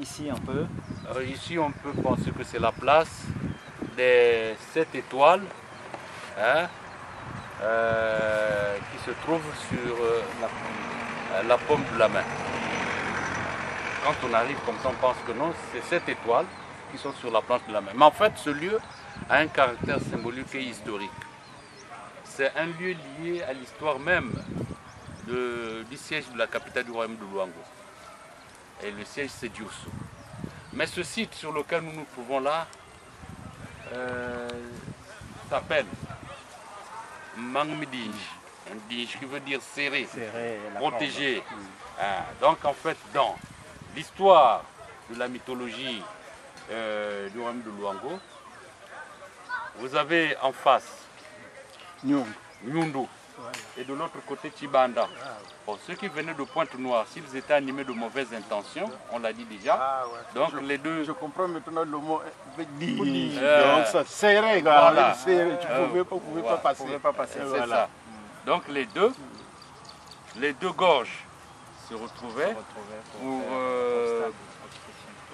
Ici, on peut. Euh, ici, on peut penser que c'est la place des sept étoiles hein, euh, qui se trouve sur euh, la, la paume de la main. Quand on arrive comme ça, on pense que non, c'est sept étoiles qui sont sur la planche de la main. Mais en fait, ce lieu a un caractère symbolique et historique. C'est un lieu lié à l'histoire même du siège de la capitale du royaume de Luango. Et le siège, c'est Diosso. Mais ce site sur lequel nous nous trouvons là euh, s'appelle Mangmidinj. Dinj qui veut dire serré, protégé. corde. Ah, donc en fait, dans l'histoire de la mythologie euh, du royaume de Luango, vous avez en face Nyung. Nyundu et de l'autre côté Chibanda. Bon, ceux qui venaient de Pointe-Noire, s'ils étaient animés de mauvaises intentions, on l'a dit déjà, Ah ouais. donc les deux Je comprends maintenant le mot dit. Euh, Donc ça voilà. Serré, tu Euh, pouvais pas, pouvais voilà. pas passer. pas Voilà. ça. Donc les deux, les deux gorges se retrouvaient pour, pour, euh,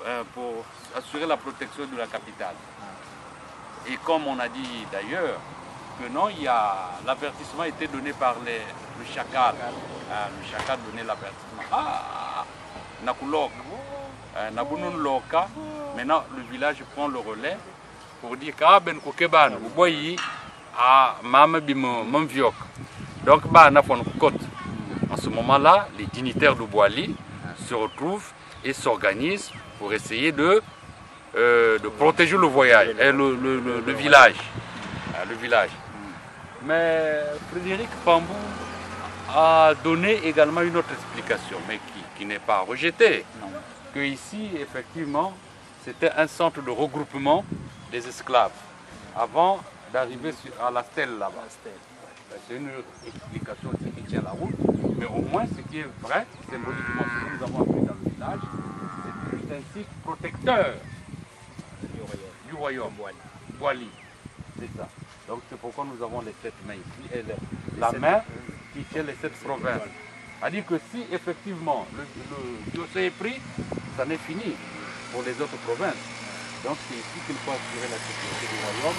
euh, pour assurer la protection de la capitale. Et comme on a dit d'ailleurs, que a l'avertissement a été donné par le chacal. Ah, le chacal donnait l'avertissement. Ah, Nakulok, euh, Loka. Maintenant, le village prend le relais pour dire qu'à Ben Kokeban, vous voyez, à Mame Bimo. Donc, bah, fon côte. En ce moment-là, les dignitaires de Boali se retrouvent et s'organisent pour essayer de, euh, de protéger le voyage, et le, le- le- village. Ah, le village. Mais Frédéric Pambou a donné également une autre explication, mais qui, qui n'est pas rejetée. Non. Que ici, effectivement, c'était un centre de regroupement des esclaves avant d'arriver à la stèle là-bas. C'est une explication qui tient la route, mais au moins ce qui est vrai, symboliquement, ce que nous avons appris dans le village, c'est que c'est un site protecteur Du royaume. du royaume. Boali. C'est ça. Donc c'est pourquoi nous avons les sept mains ici et la main qui tient les sept provinces. C'est-à-dire que si effectivement le, le dossier est pris, ça n'est fini pour les autres provinces. Donc c'est ici qu'il faut assurer la sécurité du royaume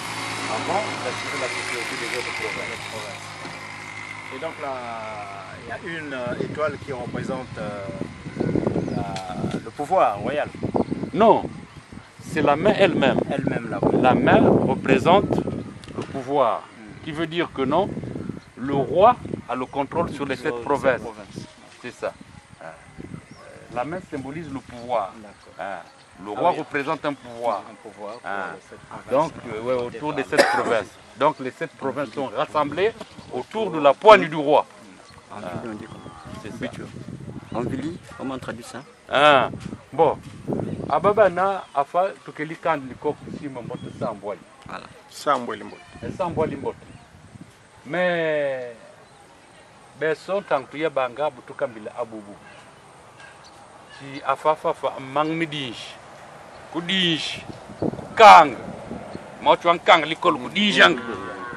avant d'assurer la sécurité des autres provinces. Et donc là, il y a une euh, étoile qui représente euh, la- le pouvoir royal, Non, c'est la main elle-même. elle-même là. La main représente le pouvoir, qui veut dire que non, le roi a le contrôle sur les sept provinces. C'est ça. Euh, La main symbolise le pouvoir. Ah. Le Ah roi oui. représente un pouvoir. Un Ah. provinces. Donc, euh, ouais, autour des sept provinces. Donc, les sept provinces sont rassemblées autour de la poigne du roi. En comment C'est ça. En Vili, comment on traduit ça? Bon. Ababa na afa tukeli kandi liko kusima mbote sambwali. voilà. Sambo limbot eh, sambo limbot mais ɓe so tankuya banga butuka mbila abubu. Si afafafa magni ɗinj ku ɗinj ku kanga ma cuwan kanga likol ku ɗinjanga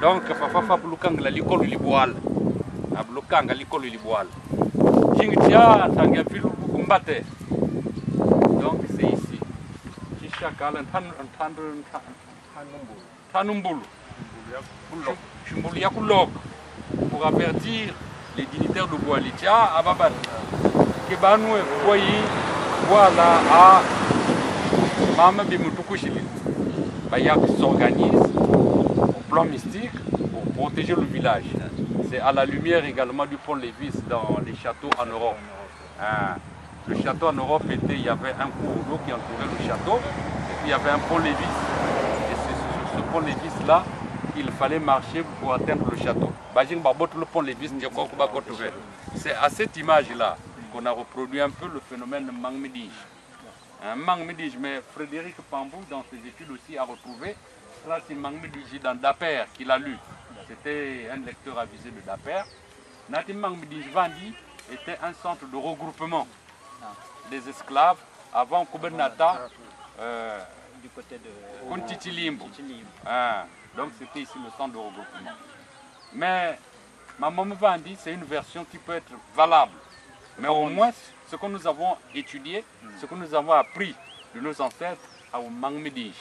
donc fafafa bulu kanga la likolu libuala abulu kanga likolu libuala jingi tia tangia vilu kumbate donc c'est ici. Kishakala ntandro ntandro tanumbulu. Chumbulu yakulok. Pour avertir les dignitaires de Boalitia à Baban. Kebanwe voyez voilà à Mama Bimutukushili. Bayak s'organise au plan mystique pour protéger le village. C'est à la lumière également du pont Lévis dans les châteaux en Europe. Ah, le château en Europe était, il y avait un cours d'eau qui entourait le château, et puis il y avait un pont Lévis. Et c'est sur ce pont Lévis là qu'il fallait marcher pour atteindre le château. Le pont Lévis, c'est à cette image là qu'on a reproduit un peu le phénomène de Mangmedij. Un Mangmedij, mais Frédéric Pambou, dans ses études aussi, a retrouvé ça c'est Mangmedij dans Daper qu'il a lu. C'était un lecteur avisé de Daper. Nati Mangmedij Vandi était un centre de regroupement des esclaves avant Kubenata, euh, Du côté de. Ah, donc c'était ici le centre de regroupement. Mais Maman Vandi, c'est une version qui peut être valable Mais au moins, ce que nous avons étudié, ce que nous avons appris de nos ancêtres, à Mangmedi.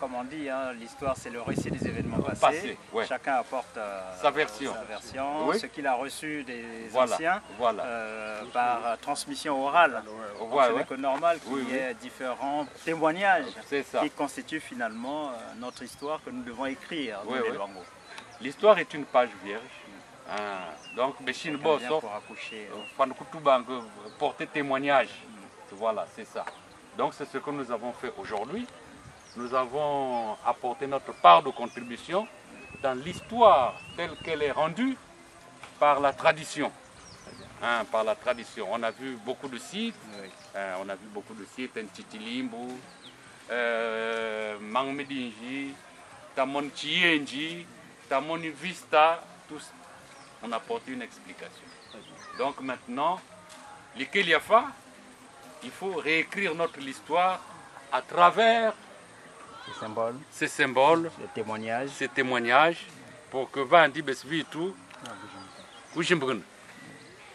Comme on dit, hein, l'histoire c'est le récit des événements passés. Passé, ouais. Chacun apporte euh, Sa version. sa version, Oui. ce qu'il a reçu des Voilà, anciens voilà. euh, par euh, transmission orale. Donc, Ouais, ce ouais. n'est que normal qu'il Oui, y oui. ait différents témoignages C'est ça. qui constituent finalement euh, notre histoire que nous devons écrire. Oui, les. L'histoire est une page vierge. Ah, donc, Béchine Bosso, Fankutubangue, porter témoignage. Voilà, c'est ça. Donc c'est ce que nous avons fait aujourd'hui. Nous avons apporté notre part de contribution dans l'histoire telle qu'elle est rendue par la tradition. Hein, par la tradition. On a vu beaucoup de sites. Oui. Hein, on a vu beaucoup de sites, Ntitilimbu, euh, Mangmedinji, Tamon Chienji, Tamon Vista, tous. On a apporté une explication. Donc maintenant, les Keliafa, il faut réécrire notre histoire à travers Ces symboles, ces symboles, les témoignages. ces témoignages, pour que Vandi Besvitu, Kujimbun,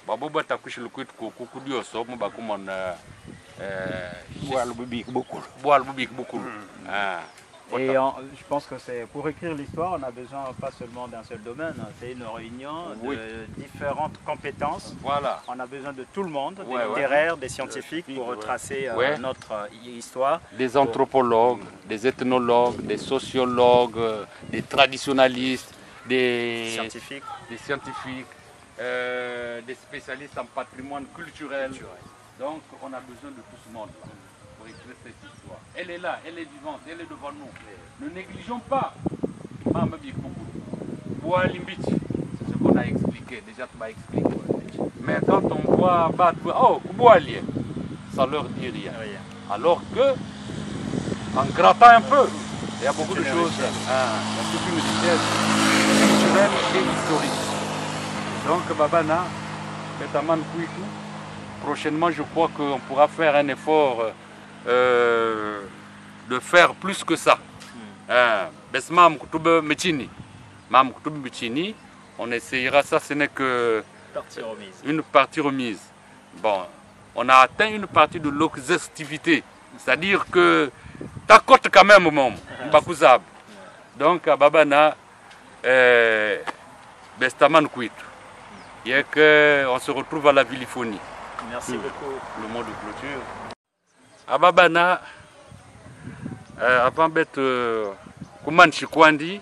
Babuba Takushilukut Kukudio Somo Bakumon, Wal bu biik bokkul. Boal Bubik Bukul. Ah, Et je pense que c'est pour écrire l'histoire, on a besoin pas seulement d'un seul domaine, hein. c'est une réunion Oui. de différentes compétences. Voilà. On a besoin de tout le monde, des ouais. littéraires, des scientifiques pour retracer euh, Ouais. notre histoire. Des anthropologues, des ethnologues, des sociologues, euh, des traditionalistes, des Scientifiques. des scientifiques, euh, des spécialistes en patrimoine culturel. Donc on a besoin de tout ce monde-là pour écrire cette histoire. Elle est là, elle est vivante, elle est devant nous. Ne négligeons pas. Mama c'est ce qu'on a expliqué, déjà tu m'as expliqué. Mais quand on voit Bat, oh, Boalie, ça leur dit rien. Alors que, en grattant un peu, il y a beaucoup de choses. hein, il y a toute une richesse culturelle et historique. Donc, Babana, Betaman Kouikou, prochainement, je crois qu'on pourra faire un effort euh, de faire plus que ça. Hein, Bes Mam Koutoube Mechini. Mam Koutoube Mechini, on essayera ça, ce n'est que Partie remise. une partie remise. Bon, on a atteint une partie de l'exhaustivité. C'est-à-dire que ta cote quand même, mon Bakuzab. Donc, à Babana, euh, Bestaman Kuit. Il y a que on se retrouve à la viliphonie, Merci beaucoup. le mot de clôture. À Babana, euh, avant d'être Kuman Chikwandi,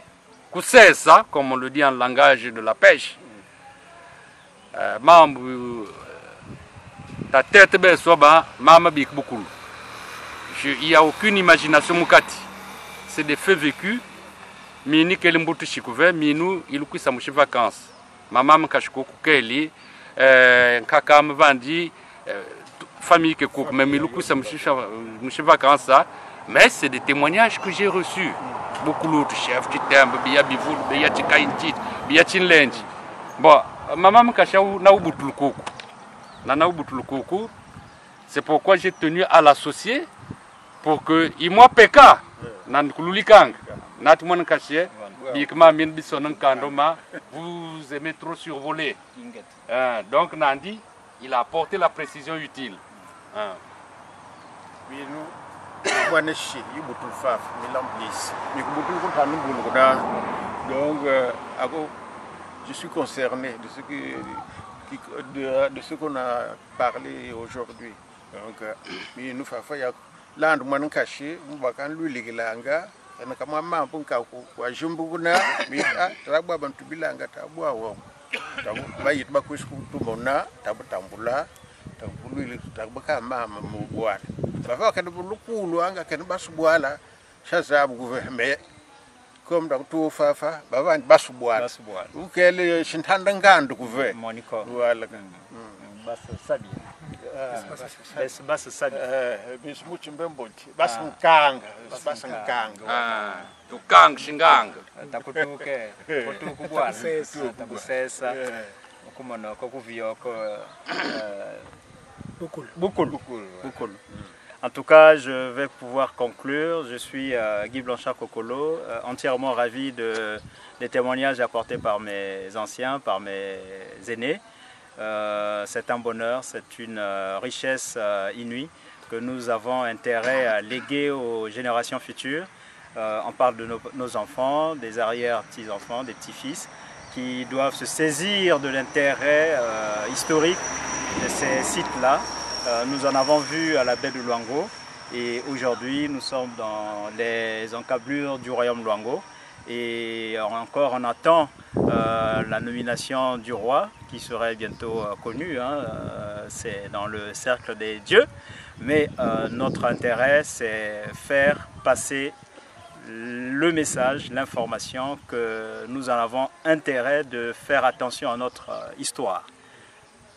Kusesa, comme on le dit en langage de la pêche, euh, mambo euh, ta tête be soba mama bik bukulu. Il n'y a aucune imagination mukati. C'est des faits vécus. Mini kele mbutu shikuve minu ilukwisa mushi vacances. Mama mkashiko kukeli euh, kaka mvandi euh, famille que coupe même ilukwisa mushi sha- mushi vacances ça. mais c'est des témoignages que j'ai reçus. Beaucoup d'autres chefs chitembe biya bivulu biya chikainchit biya chinlenji bon mama mkasha na ubutulukuku na na ubutulukuku c'est pourquoi j'ai tenu à l'associer pour que imwa peka nan kululikanga nati mwana kashe bikma min bisonan kandoma vous aimez trop survoler. Hein, donc Nandi il a apporté la précision utile. Binu da. Donc euh, je suis concerné de ce de, ce qu'on a parlé aujourd'hui. Donc euh, mi nu fa fa ya land man kashi mbakan lu ligilanga ena kama mambo nka ku kwa jumbuguna mi a tragba bantu bilanga tabwa wo. Tabu bayit bakwis ku tumona tabu tambula takulwile tutakubaka mama muugwara bava kana bulukulu anga kana basubwala shazabu kuvehme kom da tufafa bava basubwala ukele shintanda ngandu kuve moniko. Wala kana mm. mm. eh, eh, ah. ah, tukanga shinganga eh, takutuke kutukubwana takusesa kumonoko kuviyoko bukulu bukulu En tout cas, je vais pouvoir conclure. Je suis euh, Guy Blanchard Cocolo, euh, entièrement ravi de, des témoignages apportés par mes anciens, par mes aînés. Euh, c'est un bonheur, c'est une euh, richesse euh, inouïe que nous avons intérêt à léguer aux générations futures. Euh, on parle de nos, nos enfants, des arrière-petits-enfants, des petits-fils, qui doivent se saisir de l'intérêt euh, historique ces sites-là. Euh, nous en avons vu à la baie de Luango et aujourd'hui nous sommes dans les encablures du royaume Luango et encore on attend euh, la nomination du roi qui serait bientôt euh, connue, hein, euh, c'est dans le cercle des dieux, mais notre intérêt c'est faire passer le message, l'information que nous en avons intérêt de faire attention à notre histoire.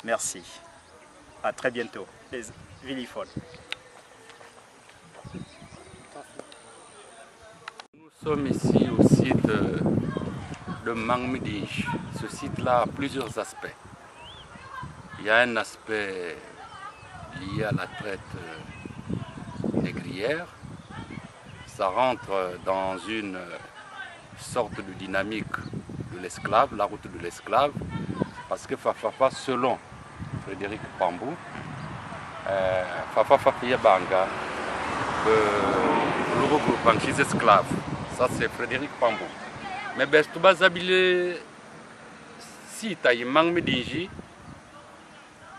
Merci. À très bientôt. Les Villifol. Nous sommes ici au site euh, de Mangmidinj. Ce site-là a plusieurs aspects. Il y a un aspect lié à la traite euh, négrière. Ça rentre euh, dans une euh, sorte de dynamique de l'esclave, la route de l'esclave, parce que Fafafa, selon Frédéric Pambou, euh, Fafafa Banga, le regroupement des esclaves. Ça, c'est Frédéric Pambou. Mais ben, tu vas habiller si tu as Mang Medinji,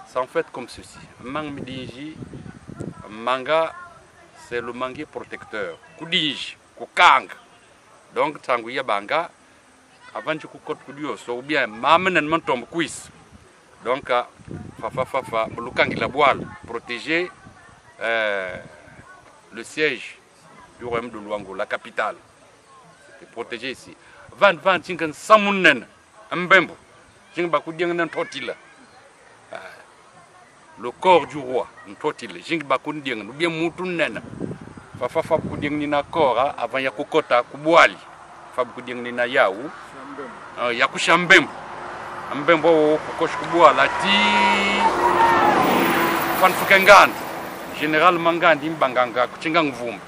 c'est en fait comme ceci. Mang Medinji, manga, c'est le manguier protecteur. Kudinji, Kukang. Donc, Tanguya Banga, avant de kudio, so bien, mamenen mentom quiz. Donc, euh, Fafa Fafa, Lukang la boile, protéger euh, le siège du royaume de Luango, la capitale. C'était protégé ici. Van Van Tinkan Samunen, Mbembo, Jingbaku Diengen Totila. Euh, Le corps du roi, Totila, Jingbaku Diengen, ou bien Moutunen. Fafa Fafa Kudieng na corps, hein, avant Yakukota, Kubwali. Fafa Kudieng na Yaou, euh, Yakusha Mbembo. Mbembo kukosh kubwala ti fan fukenganda général mangandi mbanganga kuchinga ngvumba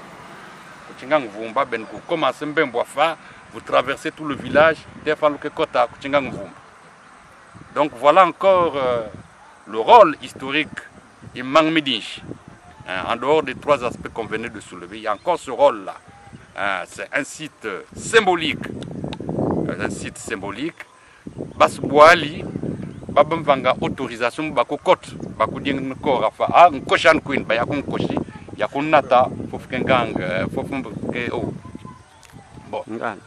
kuchinga ngvumba ben ku commence mbembo vous traversez tout le village des faluke kota kuchinga donc voilà encore euh, le rôle historique de Mangmidinch Hein, en dehors des trois aspects qu'on venait de soulever. Il y a encore ce rôle là Hein, c'est un site symbolique Euh, un site symbolique basibwali babamvanga autorisation bakokot bakuding nkora fa a nkoshan queen ba yakun koshi yakun nata fofuke ngang eh, fofuke o. Bon. Nganda.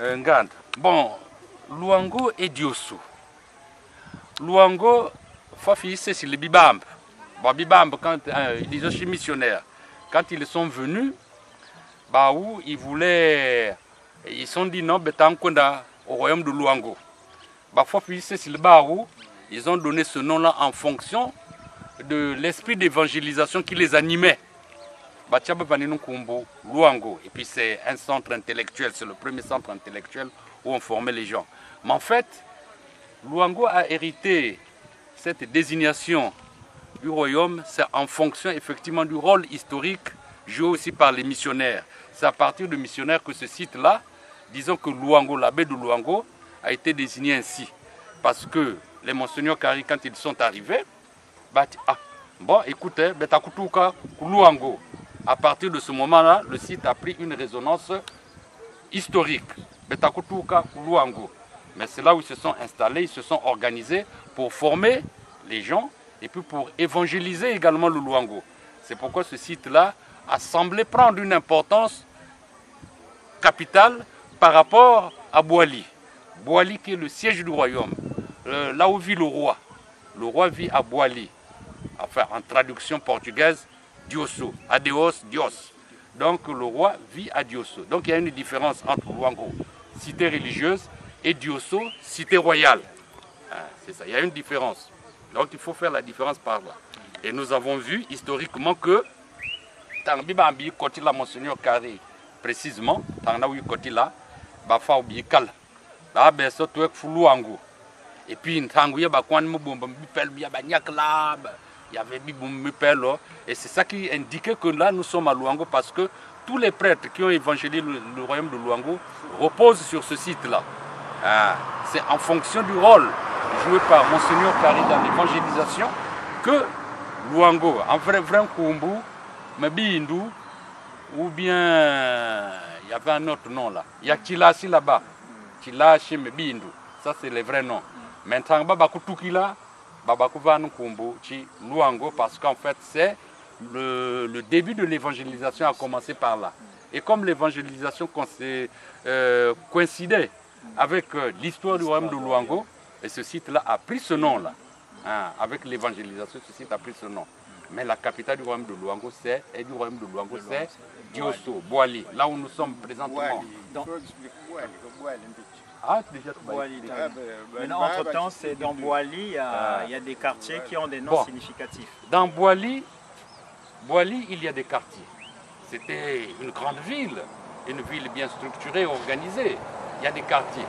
euh, nganda bon luango et diosso luango fafi c'est le bibambe. Bon bibambe quand euh, ils sont chez missionnaires quand ils sont venus bah où ils voulaient ils sont dit non betankonda au royaume de luango ils ont donné ce nom-là en fonction de l'esprit d'évangélisation qui les animait. Luango. Et puis c'est un centre intellectuel, c'est le premier centre intellectuel où on formait les gens. Mais en fait, Luango a hérité cette désignation du royaume, c'est en fonction effectivement du rôle historique joué aussi par les missionnaires. C'est à partir de missionnaires que ce site-là, disons que Luango, la baie de Luango, a été désigné ainsi. Parce que les monseigneurs Kari, quand ils sont arrivés, bah, ah, bon, écoutez, Betakutuka, Kuluango. À partir de ce moment-là, le site a pris une résonance historique. Betakutuka, Kuluango. Mais c'est là où ils se sont installés, ils se sont organisés pour former les gens et puis pour évangéliser également le Luango. C'est pourquoi ce site-là a semblé prendre une importance capitale par rapport à Boali. Boali qui est le siège du royaume, euh, là où vit le roi. Le roi vit à Boali. Enfin, en traduction portugaise, Diosso. Adeos, Dios. Donc le roi vit à Diosso. Donc il y a une différence entre Luango, cité religieuse, et Diosso, cité royale. Hein, C'est ça, il y a une différence. Donc il faut faire la différence par là. Et nous avons vu historiquement que Tangi Bambi, côté là, Monseigneur Carré, précisément, côté là, Bafa Obi Et puis, il y avait. Et c'est ça qui indiquait que là, nous sommes à Luango parce que tous les prêtres qui ont évangélisé le, royaume de Luango reposent sur ce site-là. Ah, c'est en fonction du rôle joué par Monseigneur Kari dans l'évangélisation que Luango, en vrai, vrai Kumbu, Mabindu, ou bien il y avait un autre nom là. Il y a Chilashi là-bas. Chilashi Mbindu. Ça, c'est les vrais noms. Maintenant, Babaku Tukila, Babaku Vanukumbu, Chi Luango, parce qu'en fait, c'est le, le début de l'évangélisation a commencé par là. Et comme l'évangélisation euh, coïncidait avec euh, l'histoire du royaume de Luango, et ce site-là a pris ce nom-là. Hein, avec l'évangélisation, ce site a pris ce nom. Mais la capitale du royaume de Luango, c'est, et du royaume de Luango, c'est Diosso, Boali, là où nous sommes présentement. Ah, déjà, Boali. Ah, Maintenant, bah, entre-temps, bah, c'est dans Boali, il y, a, il y a des quartiers qui ont des noms Bon. significatifs. Dans Boali, Boali, il y a des quartiers. C'était une grande ville, une ville bien structurée, organisée. Il y a des quartiers.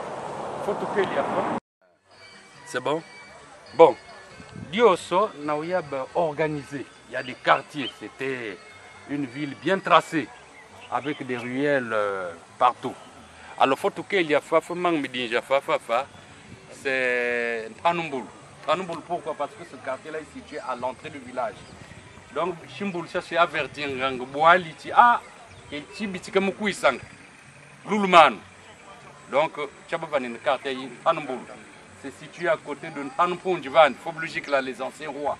Faut tout qu'il y a. C'est bon? Bon. Diosso, Naouyab organisé. Il y a des quartiers. C'était une ville bien tracée, avec des ruelles euh, partout. Alors, faut qu'il y a fa, faut mang midinja fa fa fa. C'est Tanumboul. Pourquoi? Parce que ce quartier-là est situé à l'entrée du village. Donc, Chimboul, ça c'est avertir Ngang Boali, ti ah, et Chibiti Kamukouisang, Lulman. Donc, Tchabavan, le quartier Tanumboul. C'est situé à côté de Tanumpunji Van. Il faut logique là, les anciens rois.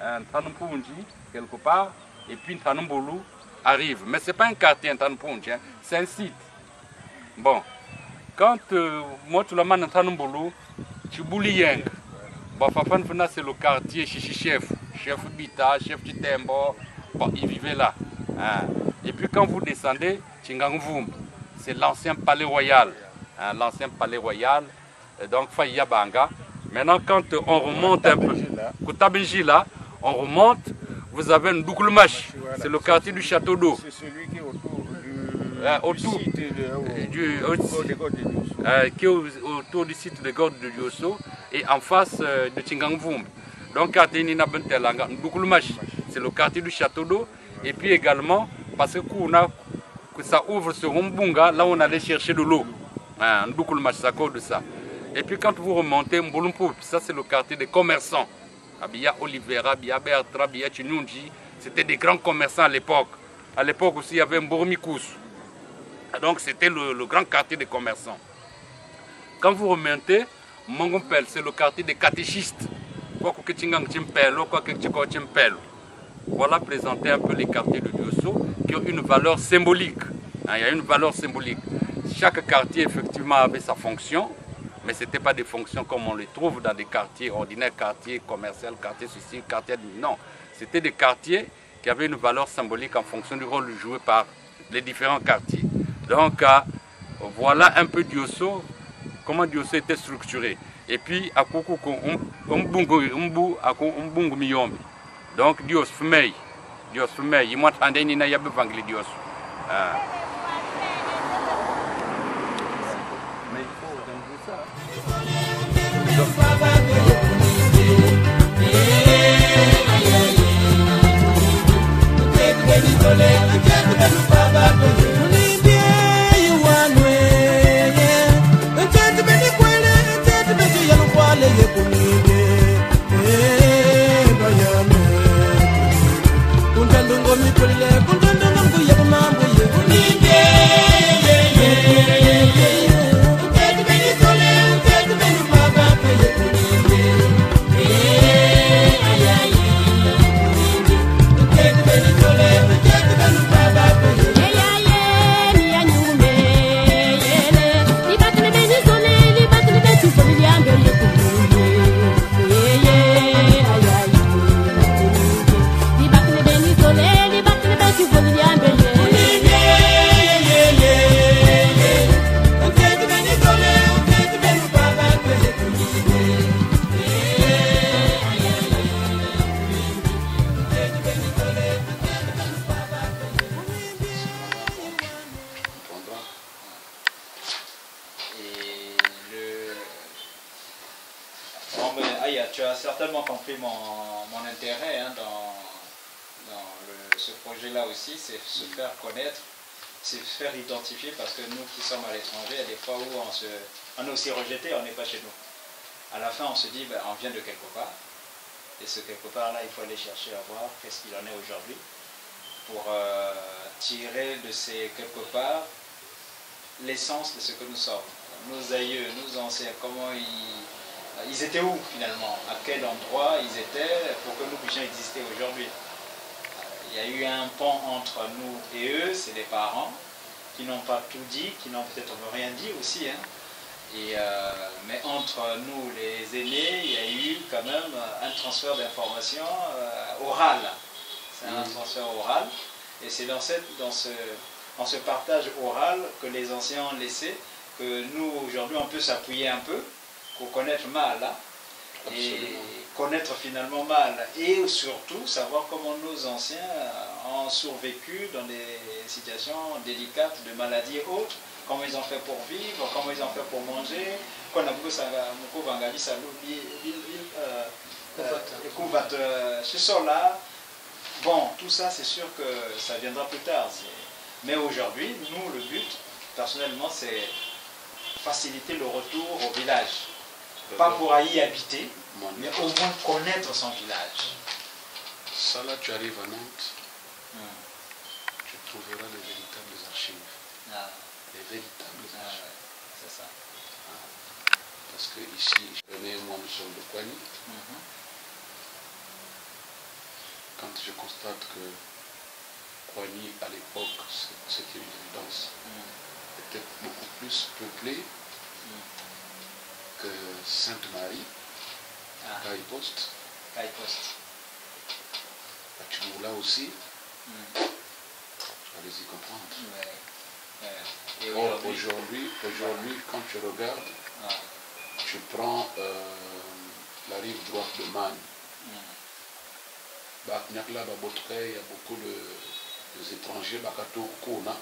Euh, Tanumpunji, quelque part, et puis Tanumboulou arrive. Mais ce n'est pas un quartier, Tanumpunji, hein, c'est un site. Bon, quand euh, moi, tu l'as man Tanumboulou, Chibouli Yang. Bon, Fafan Fena, c'est le quartier Chichi Chef. Chef Bita, chef Chitembo. Bon, il vivait là. hein. Et puis quand vous descendez, Chingangvoum, c'est l'ancien palais royal. hein, l'ancien palais royal. Donc, Faya Banga. Maintenant, quand euh, on remonte un peu. Koutabinji là, on remonte, vous avez Ndoukoulmash. C'est le quartier du château d'eau. C'est celui qui est autour du, du autour. site de, au, Du- au, euh, qui est au- autour du site de Gorge de Diosso et en face euh, de Tchingangvoum. Donc, quartier Nina Bentelanga, Ndoukoulmash, c'est le quartier du château d'eau. Et puis également, parce que Kouna, ça ouvre sur Mbunga, là on allait chercher de l'eau. Hein, Ndoukoulmash, c'est à cause de ça. Et puis quand vous remontez Mbouloumpo, ça c'est le quartier des commerçants. Abia Olivera, Abia Bertra, Abia Chinunji, c'était des grands commerçants à l'époque. À l'époque aussi, il y avait Mbourmikous. Donc c'était le, grand quartier des commerçants. Quand vous remontez, Mongompel, c'est le quartier des catéchistes. Voilà présenter un peu les quartiers de Diosso qui ont une valeur symbolique. Hein, il y a une valeur symbolique. Chaque quartier, effectivement, avait sa fonction, mais ce n'était pas des fonctions comme on les trouve dans des quartiers ordinaires, quartiers commerciaux, quartiers ceci, quartiers... Non, c'était des quartiers qui avaient une valeur symbolique en fonction du rôle joué par les différents quartiers. Donc, euh, voilà un peu Diosso, comment Diosso était structuré. Et puis, à Koukou, Mbungu Miyombi. Donc, Dios Fumei. Dios. Il m'a entendu Nina Yabe Vangli Dios. Ah. Mais il faut organiser ça. Et certainement compris mon, mon intérêt hein, dans, dans ce projet-là aussi, c'est se faire connaître, c'est se faire identifier parce que nous qui sommes à l'étranger, il y a des fois où on, se, on est aussi rejeté, on n'est pas chez nous. À la fin, on se dit, ben, on vient de quelque part. Et ce quelque part-là, il faut aller chercher à voir qu'est-ce qu'il en est aujourd'hui pour euh, tirer de ces quelque part l'essence de ce que nous sommes. Nos aïeux, nos anciens, comment ils, ils étaient où finalement? À quel endroit ils étaient pour que nous puissions exister aujourd'hui? Il y a eu un pont entre nous et eux, c'est les parents qui n'ont pas tout dit, qui n'ont peut-être rien dit aussi. hein. Et, euh, mais entre nous, les aînés, il y a eu quand même un transfert d'informations euh, orale. C'est un transfert oral. Et c'est dans, cette, dans, ce, dans ce partage oral que les anciens ont laissé, que nous, aujourd'hui, on peut s'appuyer un peu pour connaître mal. hein, et connaître finalement mal. Et surtout, savoir comment nos anciens ont survécu dans des situations délicates de maladies et autres. Comment ils ont fait pour vivre, comment ils ont fait pour manger. Bi bi euh, kuvat euh, chez Sola. Bon, tout ça, c'est sûr que ça viendra plus tard. Mais aujourd'hui, nous, le but, personnellement, c'est faciliter le retour au village. Pas pour y habiter, Mon- mais au moins connaître son village. Ça là, tu arrives à Nantes, Hmm. tu trouveras les véritables archives. Ah, Les véritables ah, archives. ouais, c'est ça. Parce que ici, René et moi, nous sommes de Poigny. Quand je constate que Poigny, à l'époque, c'était une évidence, Hmm. était beaucoup plus peuplé que Sainte-Marie, Ah, Caille-Poste, Kai Post. Là aussi, Hmm. allez-y comprendre. Ouais. Ouais. Et Or, aujourd'hui, aujourd'hui, quand tu regardes, ah, tu prends euh, la rive droite de Man. hmm. Bah, bah, Botkay, il y a beaucoup de, des étrangers, bah.